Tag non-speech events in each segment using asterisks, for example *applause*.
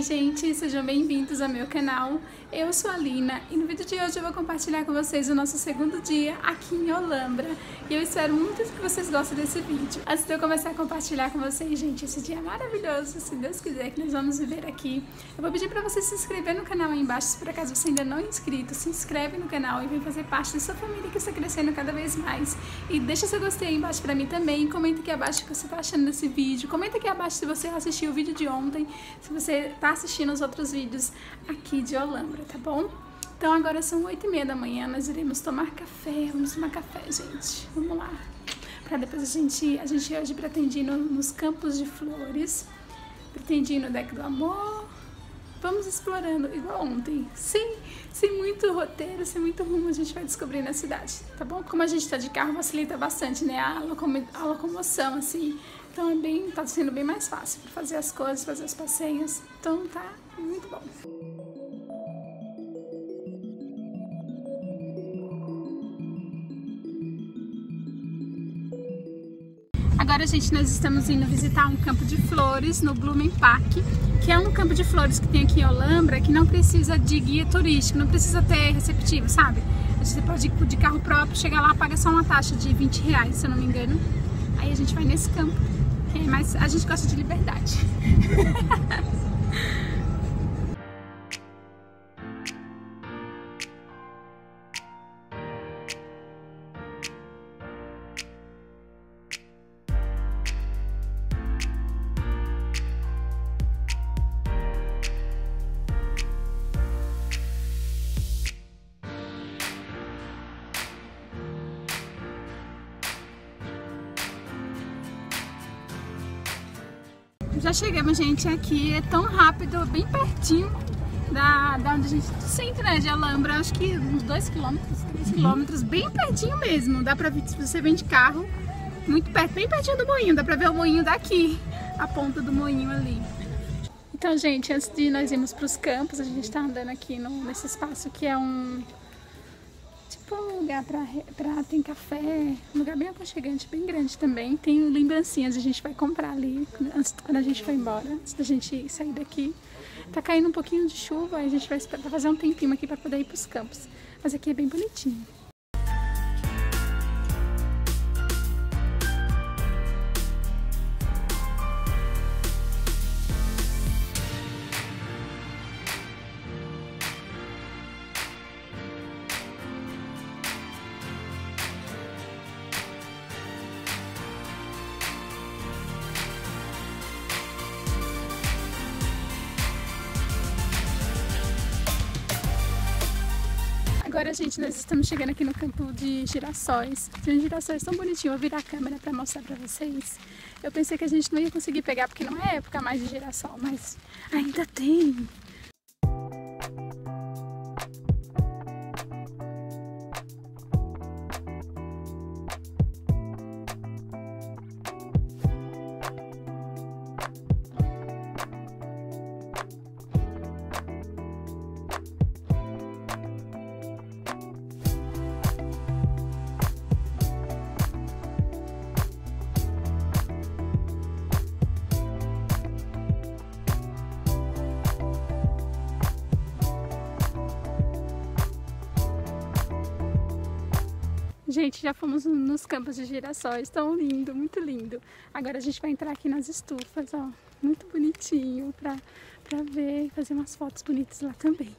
Oi gente, sejam bem-vindos ao meu canal. Eu sou a Lina e no vídeo de hoje eu vou compartilhar com vocês o nosso segundo dia aqui em Olambra. E eu espero muito que vocês gostem desse vídeo. Antes de eu começar a compartilhar com vocês, gente, esse dia é maravilhoso, se Deus quiser, que nós vamos viver aqui. Eu vou pedir para você se inscrever no canal aí embaixo, se por acaso você ainda não é inscrito, se inscreve no canal e vem fazer parte dessa família que está crescendo cada vez mais. E deixa seu gostei aí embaixo para mim também, comenta aqui abaixo o que você está achando desse vídeo, comenta aqui abaixo se você assistiu o vídeo de ontem, se você assistindo os outros vídeos aqui de Olambra, tá bom? Então agora são oito e meia da manhã, nós iremos tomar café, vamos tomar café, gente, vamos lá. Pra depois a gente, a gente hoje pretende ir no, nos campos de flores, pretende ir no deck do amor, vamos explorando, igual ontem, sem, sem muito roteiro, sem muito rumo, a gente vai descobrir na cidade, tá bom? Como a gente tá de carro, facilita bastante, né, a, locom a locomoção, assim, então é bem, tá sendo bem mais fácil para fazer as coisas, fazer os passeios, então tá muito bom. Agora, gente, nós estamos indo visitar um campo de flores no Blumen Park, que é um campo de flores que tem aqui em Olambra, que não precisa de guia turístico, não precisa ter receptivo, sabe? Você pode ir de carro próprio, chegar lá, paga só uma taxa de 20 reais, se eu não me engano. Aí a gente vai nesse campo, mas a gente gosta de liberdade. *laughs* Já chegamos, gente, aqui, é tão rápido, bem pertinho da, da onde a gente sente, né, de Alhambra, acho que uns 2 km, 3 km, bem pertinho mesmo, dá pra ver se você vem de carro, muito perto, bem pertinho do moinho, dá pra ver o moinho daqui, a ponta do moinho ali. Então, gente, antes de nós irmos pros campos, a gente tá andando aqui no, nesse espaço que é um um lugar pra, pra tem café, um lugar bem aconchegante, bem grande também. Tem lembrancinhas, a gente vai comprar ali antes, quando a gente for embora, antes da gente sair daqui. Tá caindo um pouquinho de chuva, a gente vai fazer um tempinho aqui pra poder ir pros campos. Mas aqui é bem bonitinho. Agora, gente, nós estamos chegando aqui no campo de girassóis. Tem um girassóis tão bonitinho. Vou virar a câmera para mostrar para vocês. Eu pensei que a gente não ia conseguir pegar porque não é época mais de girassol, mas ainda tem. Gente, já fomos nos campos de girassóis, tão lindo, muito lindo. Agora a gente vai entrar aqui nas estufas, ó, muito bonitinho pra ver e fazer umas fotos bonitas lá também.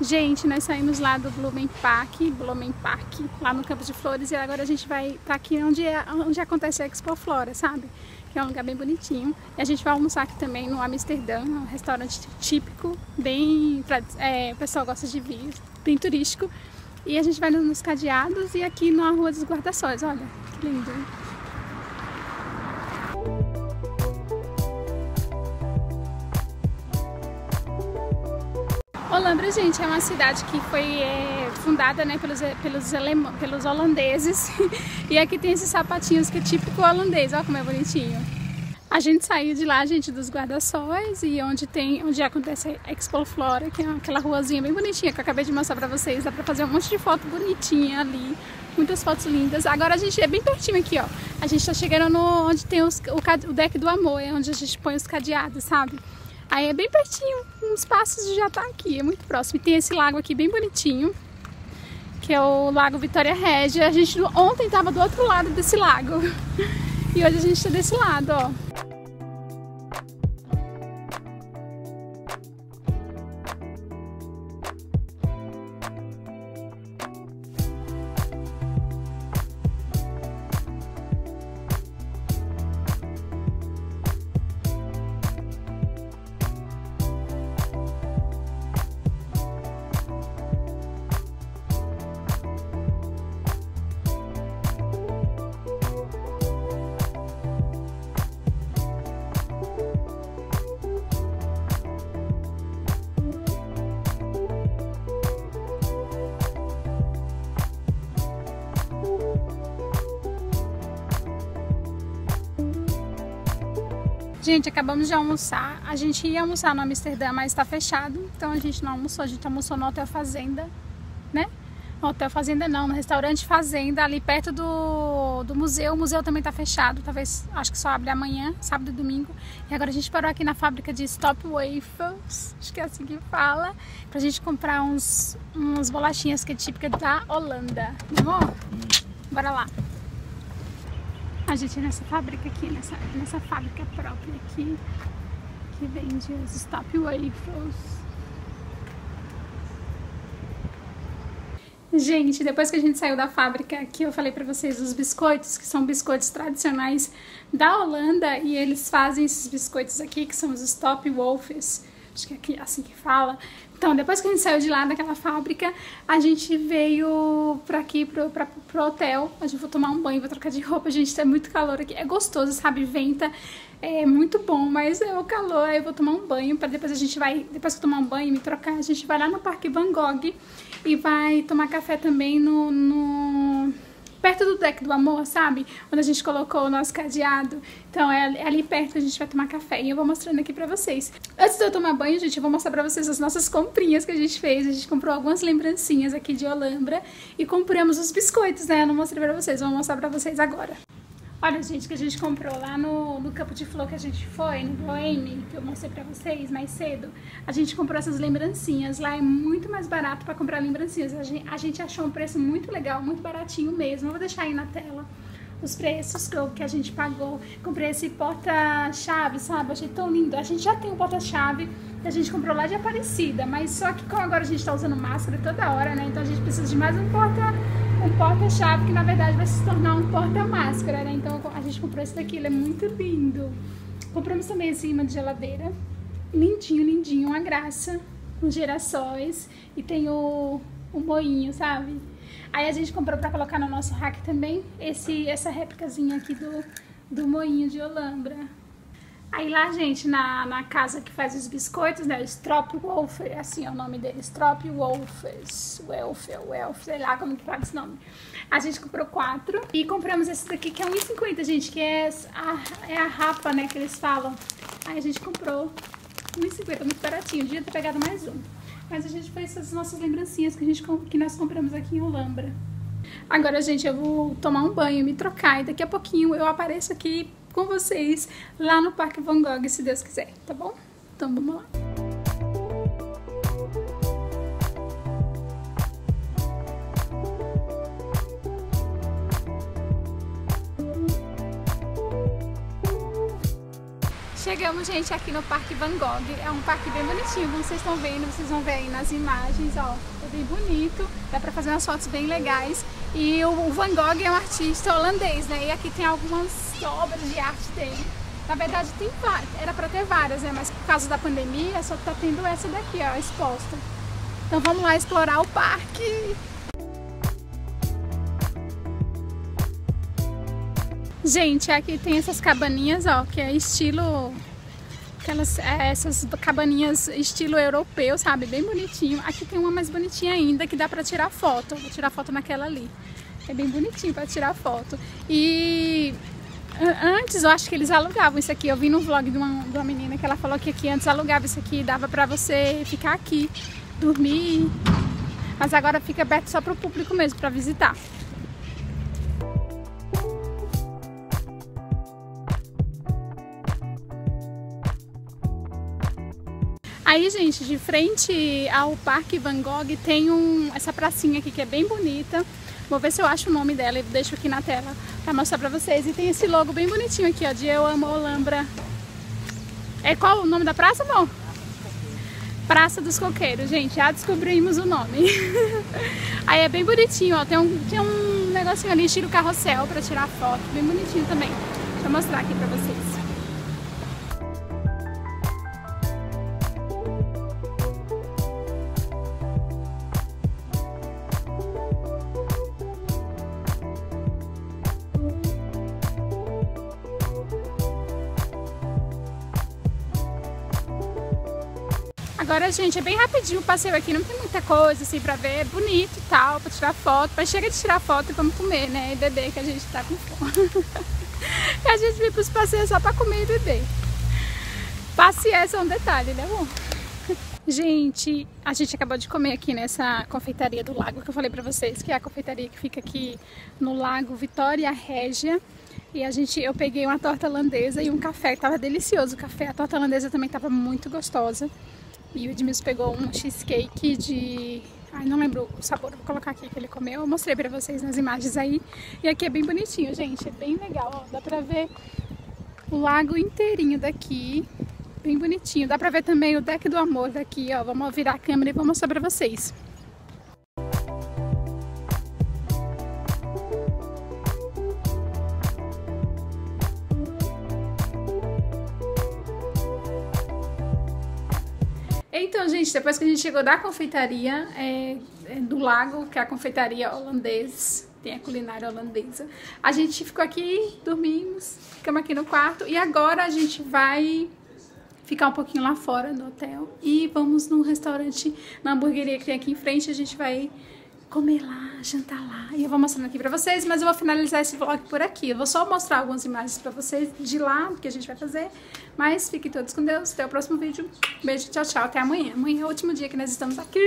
Gente, nós saímos lá do Blumen Park, Blumen Park, lá no Campo de Flores, e agora a gente vai estar tá aqui onde, é, onde acontece a Expo Flora, sabe? Que é um lugar bem bonitinho. E a gente vai almoçar aqui também no Amsterdã, um restaurante típico, bem... É, o pessoal gosta de vir, bem turístico. E a gente vai nos cadeados e aqui na Rua dos Guarda-Sóis, olha, que lindo. Olambra, gente, é uma cidade que foi é, fundada né, pelos, pelos, pelos holandeses *laughs* e aqui tem esses sapatinhos que é típico holandês, olha como é bonitinho. A gente saiu de lá, gente, dos guarda-sóis e onde tem, onde acontece a Expo Flora, que é aquela ruazinha bem bonitinha que eu acabei de mostrar pra vocês. Dá pra fazer um monte de foto bonitinha ali, muitas fotos lindas. Agora a gente é bem pertinho aqui, ó. A gente tá chegando no, onde tem os, o, o deck do amor, é onde a gente põe os cadeados, sabe? Aí é bem pertinho, uns passos já tá aqui, é muito próximo. E tem esse lago aqui bem bonitinho, que é o Lago Vitória Régia. A gente ontem tava do outro lado desse lago. *laughs* E hoje a gente tá desse lado, ó. Gente, acabamos de almoçar. A gente ia almoçar no Amsterdã, mas está fechado. Então a gente não almoçou. A gente almoçou no Hotel Fazenda, né? No Hotel Fazenda não, no restaurante Fazenda, ali perto do, do museu. O museu também está fechado. Talvez, acho que só abre amanhã, sábado e domingo. E agora a gente parou aqui na fábrica de Stop Waffles, acho que é assim que fala, pra gente comprar uns, uns bolachinhas que é típica da Holanda. Amor? Bora lá. A gente nessa fábrica aqui, nessa, nessa fábrica própria aqui, que vende os Stop Waffles. Gente, depois que a gente saiu da fábrica aqui, eu falei pra vocês os biscoitos, que são biscoitos tradicionais da Holanda, e eles fazem esses biscoitos aqui, que são os Stop Waffles, acho que é assim que fala, então, depois que a gente saiu de lá daquela fábrica, a gente veio pra aqui, pro, pra, pro hotel. A gente vai tomar um banho, vou trocar de roupa. *laughs* Gente, tá muito calor aqui. É gostoso, sabe? Venta. É muito bom, mas é o calor. Aí eu vou tomar um banho, pra depois a gente vai... Depois que eu tomar um banho e me trocar, a gente vai lá no Parque Van Gogh e vai tomar café também no... no perto do deck do amor, sabe? Onde a gente colocou o nosso cadeado. Então é ali perto que a gente vai tomar café. E eu vou mostrando aqui pra vocês. Antes de eu tomar banho, gente, eu vou mostrar pra vocês as nossas comprinhas que a gente fez. A gente comprou algumas lembrancinhas aqui de Olambra. E compramos os biscoitos, né? Eu não mostrei pra vocês, vou mostrar pra vocês agora. Olha, gente, que a gente comprou lá no, no Campo de Flor que a gente foi, no Boheme, que eu mostrei pra vocês mais cedo. A gente comprou essas lembrancinhas. Lá é muito mais barato pra comprar lembrancinhas. A gente, a gente achou um preço muito legal, muito baratinho mesmo. Eu vou deixar aí na tela os preços que, que a gente pagou. Comprei esse porta-chave, sabe? Achei tão lindo. A gente já tem um porta-chave que a gente comprou lá de Aparecida, mas só que como agora a gente tá usando máscara toda hora, né? Então a gente precisa de mais um porta um porta-chave que na verdade vai se tornar um porta-máscara, né? Então a gente comprou esse daqui, ele é muito lindo. Compramos também esse imã de geladeira. Lindinho, lindinho, uma graça. Com girassóis. E tem o, o moinho, sabe? Aí a gente comprou pra colocar no nosso rack também esse, essa réplicazinha aqui do, do moinho de Olambra. Aí lá, gente, na, na casa que faz os biscoitos, né, Strop Wolf, é assim é o nome dele, Strop Wolfers, Welf, Welf, sei lá como que fala esse nome. A gente comprou quatro e compramos esse daqui que é 1,50, gente, que é a, é a rapa, né, que eles falam. Aí a gente comprou 1,50, muito baratinho, devia ter pegado mais um. Mas a gente fez essas nossas lembrancinhas que, a gente, que nós compramos aqui em Olambra. Agora, gente, eu vou tomar um banho, me trocar e daqui a pouquinho eu apareço aqui com vocês lá no Parque Van Gogh, se Deus quiser, tá bom? Então vamos lá. Chegamos, gente, aqui no Parque Van Gogh. É um parque bem bonitinho, como vocês estão vendo, vocês vão ver aí nas imagens, ó. É bem bonito, dá pra fazer umas fotos bem legais. E o Van Gogh é um artista holandês, né? E aqui tem algumas obras de arte dele. Na verdade, tem várias, era para ter várias, né? Mas por causa da pandemia, só tá tendo essa daqui, ó, exposta. Então vamos lá explorar o parque. Gente, aqui tem essas cabaninhas, ó, que é estilo aquelas é, essas cabaninhas estilo europeu, sabe? Bem bonitinho. Aqui tem uma mais bonitinha ainda que dá pra tirar foto. Vou tirar foto naquela ali. É bem bonitinho pra tirar foto. E antes eu acho que eles alugavam isso aqui. Eu vi no vlog de uma, de uma menina que ela falou que aqui antes alugava isso aqui, dava pra você ficar aqui, dormir. Mas agora fica aberto só pro público mesmo, pra visitar. Aí, gente, de frente ao Parque Van Gogh tem um, essa pracinha aqui que é bem bonita. Vou ver se eu acho o nome dela e deixo aqui na tela pra mostrar pra vocês. E tem esse logo bem bonitinho aqui, ó, de Eu Amo Olambra. É qual o nome da praça, amor? Praça dos Coqueiros, gente, já descobrimos o nome. *laughs* Aí é bem bonitinho, ó, tem um, tem um negocinho ali, estilo carrossel pra tirar foto, bem bonitinho também. Deixa eu mostrar aqui pra vocês. Agora, gente, é bem rapidinho o passeio aqui, não tem muita coisa assim pra ver, é bonito e tal, pra tirar foto, mas chega de tirar foto e vamos comer, né, e beber, que a gente tá com fome. *laughs* a gente vem pros passeios só pra comer e beber. Paciência é um detalhe, né, amor? *laughs* Gente, a gente acabou de comer aqui nessa confeitaria do lago que eu falei pra vocês, que é a confeitaria que fica aqui no lago Vitória Régia. E a gente, eu peguei uma torta holandesa e um café, tava delicioso o café. A torta holandesa também tava muito gostosa. E o Edmilson pegou um cheesecake de... Ai, não lembro o sabor, vou colocar aqui que ele comeu. Eu mostrei pra vocês nas imagens aí. E aqui é bem bonitinho, gente. É bem legal, ó. Dá pra ver o lago inteirinho daqui. Bem bonitinho. Dá pra ver também o deck do amor daqui, ó. Vamos virar a câmera e vou mostrar pra vocês. Então, gente, depois que a gente chegou da confeitaria é, é, do lago, que é a confeitaria holandesa, tem a culinária holandesa, a gente ficou aqui, dormimos, ficamos aqui no quarto e agora a gente vai ficar um pouquinho lá fora do hotel e vamos no restaurante, na hamburgueria que tem aqui em frente, a gente vai comer lá, jantar lá. E eu vou mostrando aqui pra vocês, mas eu vou finalizar esse vlog por aqui. Eu vou só mostrar algumas imagens pra vocês de lá, que a gente vai fazer. Mas fiquem todos com Deus. Até o próximo vídeo. Beijo, tchau, tchau. Até amanhã. Amanhã é o último dia que nós estamos aqui.